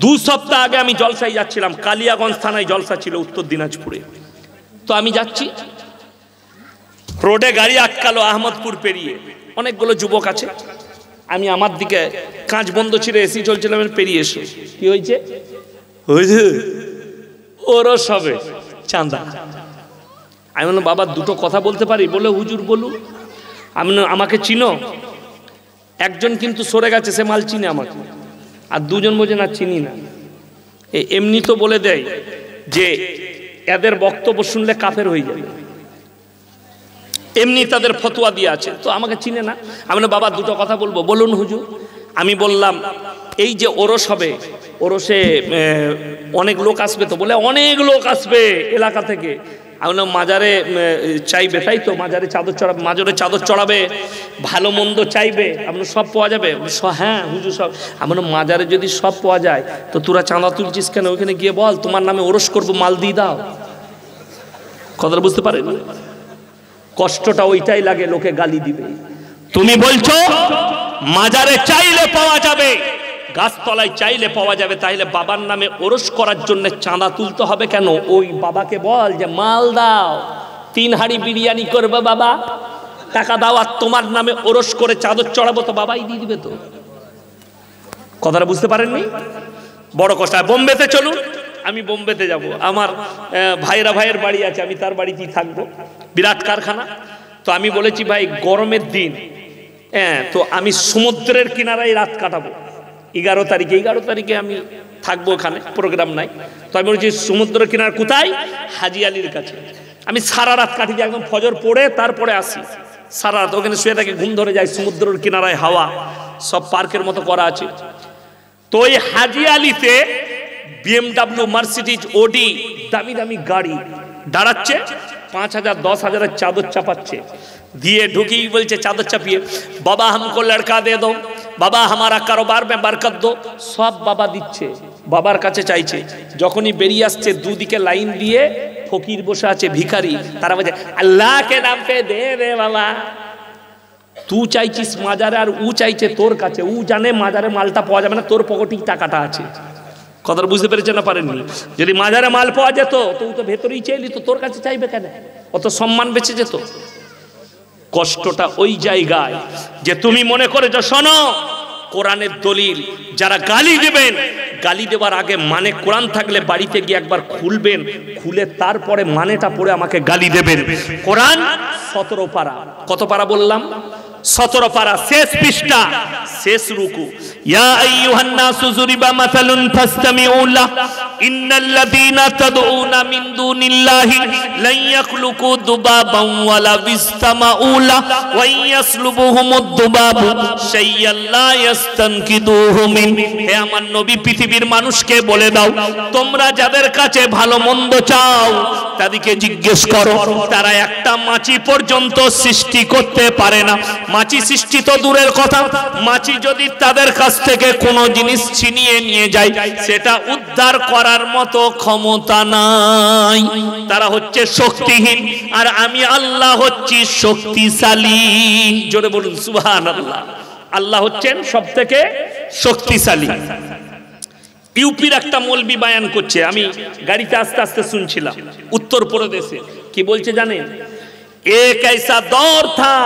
দু সপ্তাহ আগে আমি জলসায় যাচ্ছিলাম কালিয়াগঞ্জ থানায় জলসা ছিল উত্তর দিনাজপুরে। তো আমি যাচ্ছি। রোডে গাড়ি আটকালো আহমদপুর পেরিয়ে। অনেকগুলো যুবক আছে। আমি আমার দিকে কাঁচ বন্ধ ছিল এসি চলছিলাম পেরিয়ে এসো। কি হয়েছে? হয়েছে? ওরও সবে চাঁদা। আমি বললাম বাবা দুটো কথা বলতে পারি? বলে হুজুর বলুন। আমি আমাকে চিনো। একজন কিন্তু সরে গেছে সে মাল চিনে আমাকে। আর দুজন বোঝে না, চিনি না। এমনি তো বলে দেয় যে এদের বক্তব্য শুনলে কাফের হয়ে যাবে। এমনি তাদের ফতোয়া দিয়ে আছে। তো আমাকে চিনে না। আমি বাবা, দুটো কথা বলব। বলুন, হুজুর, আমি বললাম, এই যে ওরস হবে, ওরসে অনেক লোক আসবে তো? বলে, অনেক লোক আসবে এলাকা থেকে। আমি বললাম, মাজারে চাইবে? তাই তো মাজারে চাদর চড়াবে মাজারে চাদর চড়াবে ভালো মন্দ চাইবে আপনার সব পাওয়া যাবে? হ্যাঁ হুজুর সব। আমি মাজারে যদি সব পাওয়া যায় তো তোরা চাঁদা তুলছিস কেন? ওইখানে গিয়ে বল তোমার নামে ওরস করব মাল দিয়ে দাও। কথাটা বুঝতে পারেন? কষ্টটা ওইটাই লাগে লোকে গালি দিবে। তুমি বলছো মাজারে চাইলে পাওয়া যাবে। গাছতলায় চাইলে পাওয়া যাবে, তাইলে বাবার নামে ওরস করার জন্য চাঁদা তুলতে হবে কেন? ওই বাবাকে বল যে, মাল দাও, তিন হাড়ি বিরিয়ানি করবে বাবা, টাকা দাও আর তোমার নামে ওরস করে চাদর চড়াবো তো বাবাই দিয়ে দিবে তো। কথাটা বুঝতে পারেননি? বড় কথা বোম্বেতে চলুন, আমি বোম্বেতে যাব। আমার ভাইরা ভাইয়ের বাড়ি আছে, আমি তার বাড়িতেই থাকব। বিরাট কারখানা। তো আমি বলেছি, ভাই, গরমের দিন হ্যাঁ তো আমি সমুদ্রের কিনারায় রাত কাটাবো। এগারো তারিখে এগারো তারিখে আমি থাকব ওখানে প্রোগ্রাম নাই। তো আমি বলছি, সমুদ্র কিনার কোথায়? হাজি আলীর কাছে। আমি সারা রাত কাটি যাই একদম ফজর পড়ে তারপরে আসি। সারা রাত ওখানে শুয়ে থাকে, ঘুম ধরে যাই, সমুদ্রের কিনারায় হাওয়া। সব পার্কের মতো করা আছে। তো ওই হাজি আলীতে বিএমডাব্লিউ মার্সিডিজ ওডি দামি দামি গাড়ি দাঁড়াচ্ছে, পাঁচ হাজার, দশ হাজারের চাদর চাপাচ্ছে। দিয়ে ঢুকি বলছে, চাদর চাপিয়ে, বাবা, হামকো লড়কা দে দো। বাবা আমার কারোবার বারকাত দো। সব বাবা দিচ্ছে, বাবার কাছে চাইছে। যখনই বেরিয়ে আসছে, দুদিকে লাইন দিয়ে ফকির বসে আছে, ভিখারি। তারা বলছে, আল্লাহকে নাম পে দে রে বাবা। তু চাইছিস মাজারে আর উ চাইছে তোর কাছে। উ জানে মাজারে মালটা পাওয়া যাবে না, তোর পকেটেই টাকাটা আছে। কথাটা বুঝতে পেরেছে না পারেননি? যদি মাজারে মাল পাওয়া যেত তুই তো ভেতরেই চাইলি তো তোর কাছে চাইবে কেন? অত সম্মান বেঁচে যেত? কষ্টটা ওই জায়গায় যে তুমি মনে করেছ, শোনো, কোরআনের দলিল, যারা গালি দেবেন, গালি দেওয়ার আগে মানে কোরআন থাকলে বাড়িতে গিয়ে একবার খুলবেন, খুলে তারপরে মানেটা পড়ে আমাকে গালি দেবেন। কোরআন সতেরো পারা। কত পারা বললাম? সতেরো পারা, শেষ পৃষ্ঠা, শেষ রুকু। পৃথিবীর মানুষকে বলে দাও, তোমরা যাদের কাছে ভালো মন্দ চাও, তাদেরকে জিজ্ঞেস করো, তারা একটা মাছি পর্যন্ত সৃষ্টি করতে পারে না। মাছি সৃষ্টি তো দূরের কথা। মাছি যদি তাদের কাছ থেকে কোনো জিনিস ছিনিয়ে নিয়ে যায়, সেটা উদ্ধার করার মতো ক্ষমতা নাই। তারা হচ্ছে শক্তিহীন, আর আমি আল্লাহ হচ্ছি শক্তিশালী। জোরে বলুন সুহান আল্লাহ আল্লাহ হচ্ছেন সব থেকে শক্তিশালী। ইউপির একটা মৌলবি বায়ান করছে, আমি গাড়িতে আস্তে আস্তে শুনছিলাম, উত্তর প্রদেশে। কি বলছে জানেন? এক ऐसा দৌর থা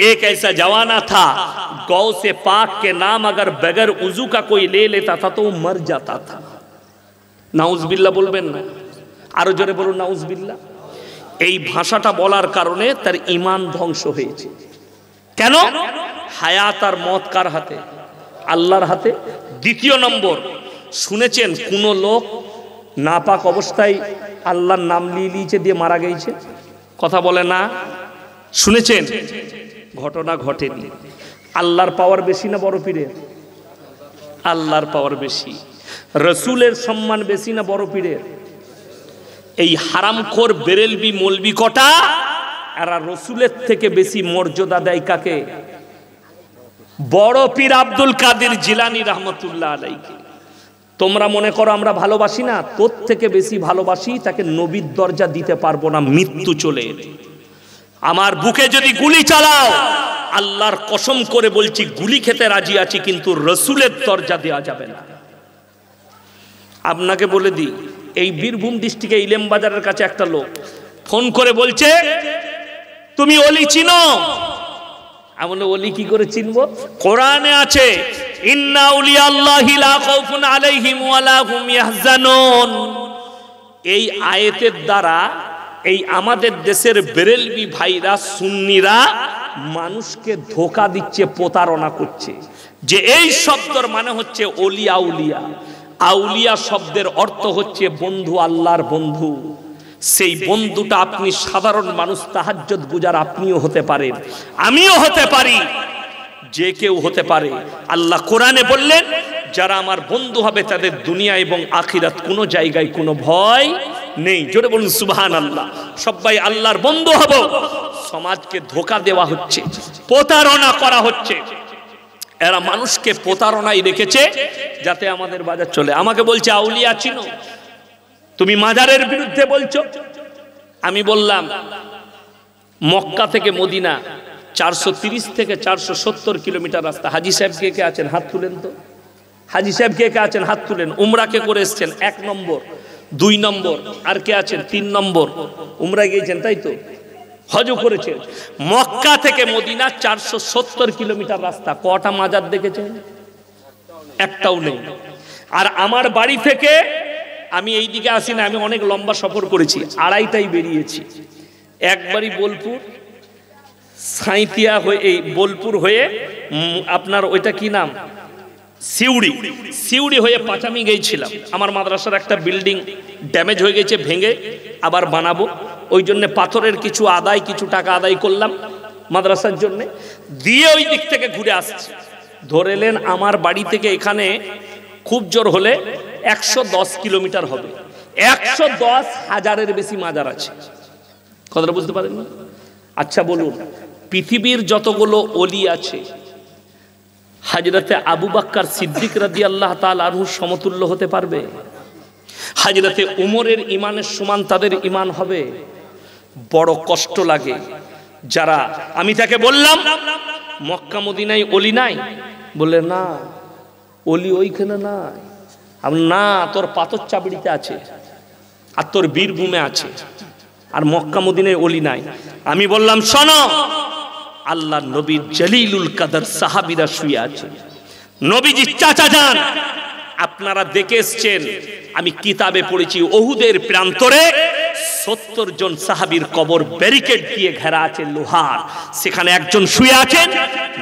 एक ऐसा जमाना था गौ से पाक के नाम अगर बगैर उजू का कोई ले लेता था तो वो मर जाता था নাউজবিল্লা বলবেন না আরো জোরে বলুন নাউজবিল্লা এই ভাষাটা বলার কারণে তার ইমান ধ্বংস হয়েছে কেন হায়াত আর মত কার হাতে আল্লাহর হাতে দ্বিতীয় নম্বর শুনেছেন কোন লোক নাপাক অবস্থায় আল্লাহর নাম লিয়ে লিয়েছে দিয়ে মারা গেছে কথা বলে না শুনেছেন ঘটনা ঘটেনি। আল্লাহর পাওয়ার বেশি না বড় পীরের? আল্লাহর পাওয়ার বেশি। রসুলের সম্মান বেশি না বড় পীরের? এই হারামখোর বেরেলবি মলবি কটা? আর রসুলের থেকে বেশি মর্যাদা দেয় কাকে? বড় পীর আব্দুল কাদের জিলানি রহমতুল্লাহ আলাইকে তোমরা মনে করো আমরা ভালোবাসি না? তোর থেকে বেশি ভালোবাসি, তাকে নবীর দরজা দিতে পারব না, মৃত্যু চলে এলে। আমার বুকে যদি গুলি চালাও, আল্লাহর কসম করে বলছি, গুলি খেতে রাজি আছি, কিন্তু রসুলের দরজা দেওয়া যাবে না। আপনাকে বলে দিই, এই বীরভূম ডিস্ট্রিক্টে ইলেম বাজারের কাছে একটা লোক ফোন করে বলছে, তুমি অলি চিনো? আমি অলি কি করে চিনবো? কোরআনে আছে এই আয়াতের দ্বারা এই আমাদের দেশের বেরেলবি ভাইরা, সুন্নিরা মানুষকে ধোকা দিচ্ছে, প্রতারণা করছে। যে এই শব্দর মানে হচ্ছে অলি আউলিয়া আউলিয়া শব্দের অর্থ হচ্ছে বন্ধু, আল্লাহর বন্ধু। সেই বন্ধুটা আপনি সাধারণ মানুষ তাহাজ্জত গুজার আপনিও হতে পারেন, আমিও হতে পারি, যে কেউ হতে পারে। আল্লাহ কোরআনে বললেন, যারা আমার বন্ধু হবে তাদের দুনিয়া এবং আখিরাত কোনো জায়গায় কোনো ভয় নেই। জোরে বলুন সুবহান আল্লাহ সবাই আল্লাহর বন্ধু হব। সমাজকে ধোকা দেওয়া হচ্ছে, প্রতারণা করা হচ্ছে। এরা মানুষকে প্রতারণায় রেখেছে যাতে আমাদের বাজার চলে। আমাকে বলছে, আউলিয়া, চিনো। তুমি মাজারের বিরুদ্ধে বলছো? আমি বললাম, মক্কা থেকে মদিনা চারশো থেকে চারশো সত্তর কিলোমিটার রাস্তা। হাজি সাহেব কে কে আছেন? হাত তুলেন তো। হাজি সাহেব কে কে আছেন? হাত তুলেন। উমরা কে করে এসছেন? এক নম্বর। দুই নম্বর। আর কে আছেন? তিন নম্বর। উমরা গিয়েছেন, তাই তো? হজ করেছেন। মক্কা থেকে মদিনা চারশো সত্তর কিলোমিটার রাস্তা। কটা মাজার দেখেছেন? একটাও নেই। আর আমার বাড়ি থেকে আমি এই দিকে আসি না, আমি অনেক লম্বা সফর করেছি আড়াইটাই বেরিয়েছি। একবারই বোলপুর সাঁইতিয়া হয়ে এই বোলপুর হয়ে আপনার ওইটা কি নাম? সিউড়ি সিউড়ি হয়ে পাঁচামি গিয়েছিলাম আমার মাদ্রাসার একটা বিল্ডিং ড্যামেজ হয়ে গেছে, ভেঙে আবার বানাবো। ওই জন্য পাথরের কিছু আদায়, কিছু টাকা আদায় করলাম মাদ্রাসার জন্য। দিয়ে ওই দিক থেকে ঘুরে আসছি। ধরেলেন আমার বাড়ি থেকে এখানে খুব জোর হলে একশো দশ কিলোমিটার হবে। একশো দশ হাজারের বেশি মাজার আছে। কথাটা বুঝতে পারেন আচ্ছা বলুন, পৃথিবীর যতগুলো অলি আছে হাজরতে আবু বাক্কার সিদ্দিক রাদি আল্লাহ তাল আনহুর সমতুল্য হতে পারবে? হাজরতে উমরের ইমানের সমান তাদের ইমান হবে। বড় কষ্ট লাগে। যারা, আমি তাকে বললাম, মক্কা মদিনায় অলি নাই? বলে না, অলি ওইখানে নাই। না, তোর পাথর চাবড়িতে আছে, আর তোর বীরভূমে আছে, আর মক্কা মদিনায় অলি নাই। আমি বললাম, শোনো আল্লাহ নবীর জলিলুল কাদার সাহাবিরা শুয়ে আছে নবীজি, চাচা যান। আপনারা দেখে এসছেন, আমি কিতাবে পড়েছি ওহুদের প্রান্তরে সত্তর জন সাহাবীর কবর ব্যারিকেড দিয়ে ঘেরা আছে লোহার। সেখানে একজন শুয়ে আছেন।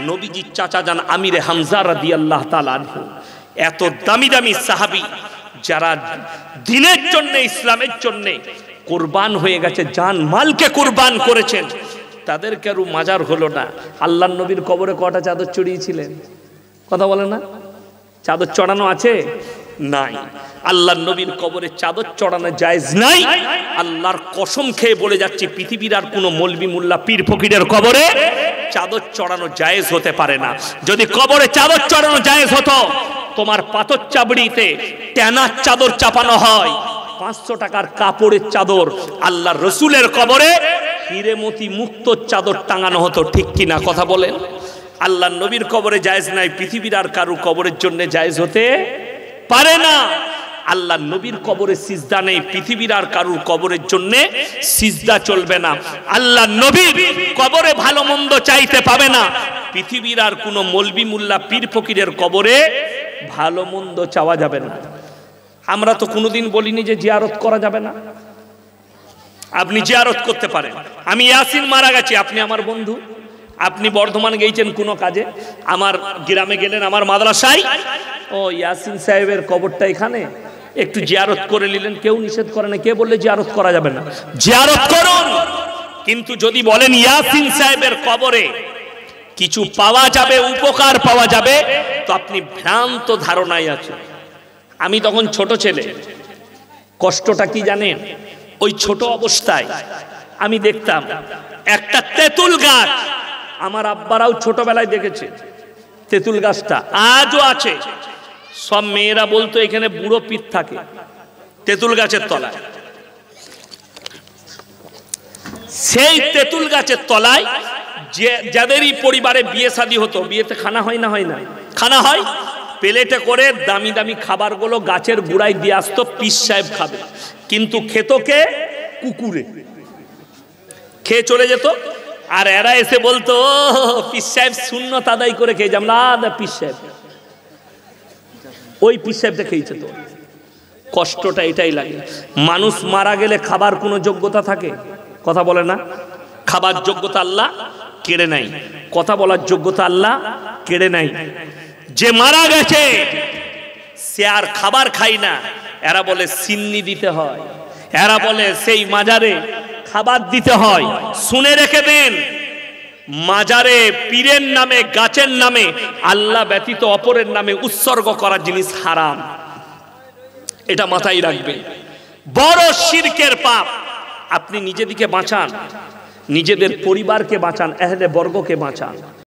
নবীজি, চাচা যান আমিরে হামজা রাদি আল্লাহ তালু এত দামি দামি সাহাবি যারা দিনের জন্য, ইসলামের জন্য কোরবান হয়ে গেছে জান মালকে কোরবান করেছেন। তাদের কারু মাজার হলো না। আল্লাহ নবীর কবরে কটা চাদর চড়িয়েছিলেন? কথা বলে না। চাদর চড়ানো আছে? নাই। আল্লাহ নবীর কবরে চাদর চড়ানো জায়েজ নাই। আল্লাহর কসম খেয়ে বলে যাচ্ছে, পৃথিবীর আর কোনো মলবি মোল্লা পীর ফকিরের কবরে চাদর চড়ানো জায়েজ হতে পারে না। যদি কবরে চাদর চড়ানো জায়েজ হতো, তোমার পাথর চাবড়িতে ট্যানার চাদর চাপানো হয়। পাঁচশো টাকার কাপড়ের চাদর আল্লাহ রসুলের কবরে হিরেমতি মুক্ত চাদর টাঙানো হতো, ঠিক কিনা কথা বলেন? আল্লাহ নবীর কবরে জায়েজ নাই, পৃথিবীর আর কারু কবরের জন্য জায়েজ হতে পারে না। আল্লাহ নবীর কবরে সিজদা নেই, পৃথিবীর আর কারুর কবরের জন্য সিজদা চলবে না। আল্লাহ নবীর কবরে ভালো মন্দ চাইতে পাবে না। পৃথিবীর আর কোনো মলবি মুল্লা পীর ফকিরের কবরে ভালো মন্দ চাওয়া যাবে না। আমরা তো কোনোদিন বলিনি যে জিয়ারত করা যাবে না। আপনি জিয়ারত করতে পারেন। আমি ইয়াসিন মারা গেছি, আপনি আমার বন্ধু। আপনি বর্ধমান গিয়েছেন কোনো কাজে? আমার গ্রামে গেলেন আমার মাদ্রাসায়। ও, ইয়াসিন সাহেবের কবরটা এখানে? একটু জিয়ারত করে নিলেন, কেউ নিষেধ করে না, কে বললে জিয়ারত করা যাবে না? জিয়ারত করুন! কিন্তু যদি বলেন ইয়াসিন সাহেবের কবরে কিছু পাওয়া যাবে, উপকার পাওয়া যাবে, তো আপনি ভ্রান্ত ধারণায় আছেন। আমি তখন ছোট ছেলে। কষ্টটা কি জানেন? ওই ছোট অবস্থায় আমি দেখতাম একটা তেঁতুল গাছ। আমার আব্বারাও ছোটবেলায় দেখেছে তেঁতুল গাছটা। আজও আছে। সব মেয়েরা বলতো এখানে বুড়ো পিঠ থাকে তেঁতুল গাছের তলায়। সেই তেঁতুল গাছের তলায় যে যাদেরই পরিবারে বিয়ে শাদী হতো, বিয়েতে খানা হয় না হয় না? খানা হয়? প্লেটে করে দামি দামি খাবারগুলো গাছের গুড়ায় দিয়ে আসতো পিস সাহেব খাবে। কিন্তু খেতকে কুকুরে। খেয়ে চলে যেত। আর এরা এসে বলতো পিস সাহেব শূন্য তাদাই করে খেয়ে যাম না পিস সাহেব। ওই পিস সাহেবটা খেয়েছে তো। কষ্টটা এটাই লাগে। মানুষ মারা গেলে খাবার কোনো যোগ্যতা থাকে? কথা বলে না। খাবার যোগ্যতা আল্লাহ কেড়ে নাই কথা বলার যোগ্যতা আল্লাহ কেড়ে নাই যে মারা গেছে, সে আর খাবার খাই না। এরা বলে সিন্নি দিতে হয়। এরা বলে সেই মাজারে খাবার দিতে হয়। শুনে রেখে দেন, মাজারে পীরের নামে, গাছের নামে, আল্লাহ ব্যতীত অপরের নামে উৎসর্গ করার জিনিস হারাম। এটা মাথায় রাখবে বড় শিরকের পাপ। আপনি নিজেদিকে বাঁচান, নিজেদের পরিবারকে বাঁচান, এহলে বর্গকে বাঁচান।